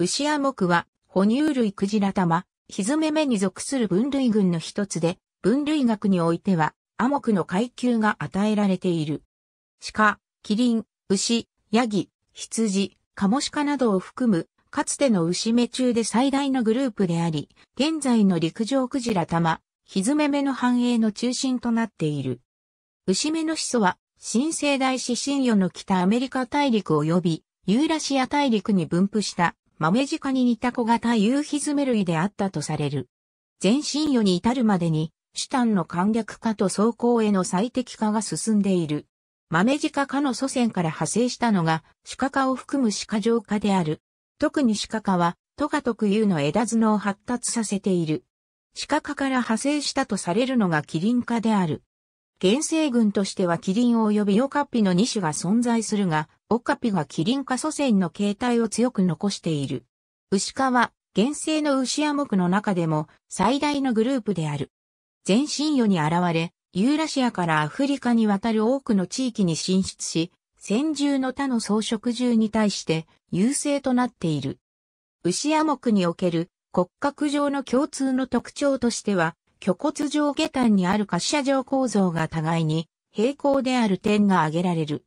牛ア目は、哺乳類クジラ玉、ヒズメ目に属する分類群の一つで、分類学においては、ア目の階級が与えられている。鹿、キリン、牛、ヤギ、羊、カモシカなどを含む、かつての牛目中で最大のグループであり、現在の陸上クジラ玉、ヒズメ目の繁栄の中心となっている。牛目の始祖は、新生代指針予の北アメリカ大陸及び、ユーラシア大陸に分布した豆鹿に似た小型夕日詰類であったとされる。全身世に至るまでに、シュタンの簡略化と走行への最適化が進んでいる。豆鹿化の祖先から派生したのが、鹿化を含む鹿状化である。特に鹿化は、トガ特有の枝角を発達させている。鹿化から派生したとされるのがキリン化である。原生群としてはキリン及びオカピの2種が存在するが、オカピがキリン化祖先の形態を強く残している。牛科は、原生の牛ア目の中でも最大のグループである。全身世に現れ、ユーラシアからアフリカに渡る多くの地域に進出し、先住の他の草食獣に対して優勢となっている。牛ア目における骨格上の共通の特徴としては、虚骨上下端にある滑車状構造が互いに平行である点が挙げられる。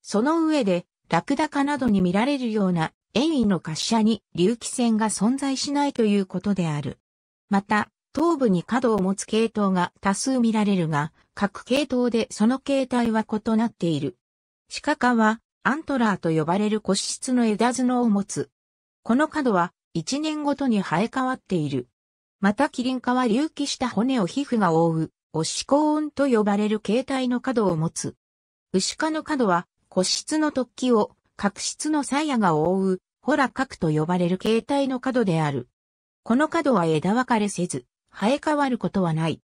その上で、ラクダ化などに見られるような円位の滑車に隆起線が存在しないということである。また、頭部に角を持つ系統が多数見られるが、各系統でその形態は異なっている。鹿科は、アントラーと呼ばれる骨質の枝角を持つ。この角は、一年ごとに生え変わっている。またキリン科は隆起した骨を皮膚が覆う、オシコーンと呼ばれる形態の角を持つ。牛科の角は骨質の突起を角質の鞘が覆う、ホラ角と呼ばれる形態の角である。この角は枝分かれせず、生え変わることはない。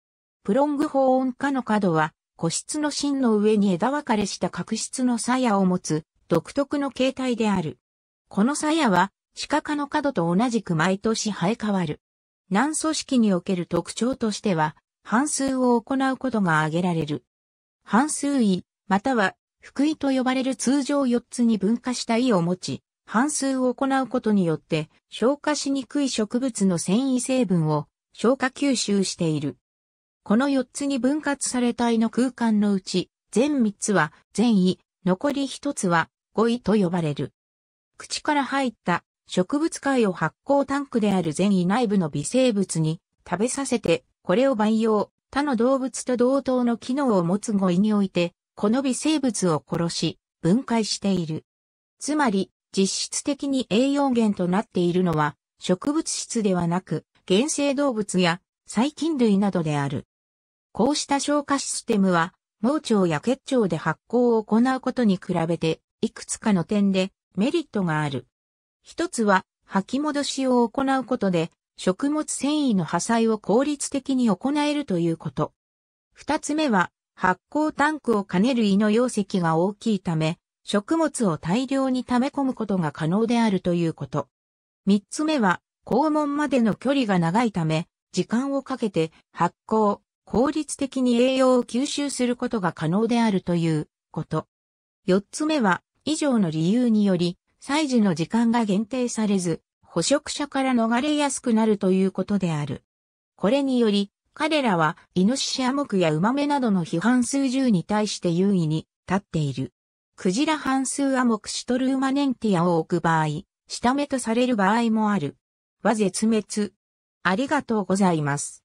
プロングホーン科の角は骨質の芯の上に枝分かれした角質の鞘を持つ独特の形態である。この鞘は鹿科の角と同じく毎年生え変わる。軟組織における特徴としては、半数を行うことが挙げられる。半数位、または、福位と呼ばれる通常4つに分化した位を持ち、半数を行うことによって、消化しにくい植物の繊維成分を消化吸収している。この4つに分割された位の空間のうち、全3つは全位、残り1つは5位と呼ばれる。口から入った植物界を発酵タンクである善意内部の微生物に食べさせて、これを培養、他の動物と同等の機能を持つ語彙において、この微生物を殺し、分解している。つまり、実質的に栄養源となっているのは、植物質ではなく、原生動物や細菌類などである。こうした消化システムは、盲腸や血腸で発酵を行うことに比べて、いくつかの点でメリットがある。一つは、吐き戻しを行うことで、食物繊維の破砕を効率的に行えるということ。二つ目は、発酵タンクを兼ねる胃の容積が大きいため、食物を大量に溜め込むことが可能であるということ。三つ目は、肛門までの距離が長いため、時間をかけて発酵、効率的に栄養を吸収することが可能であるということ。四つ目は、以上の理由により、祭事の時間が限定されず、捕食者から逃れやすくなるということである。これにより、彼らは、イノシシアモクやウマメなどの批判数十に対して優位に立っている。クジラ半数アモクシトルウマネンティアを置く場合、下目とされる場合もある。は絶滅。ありがとうございます。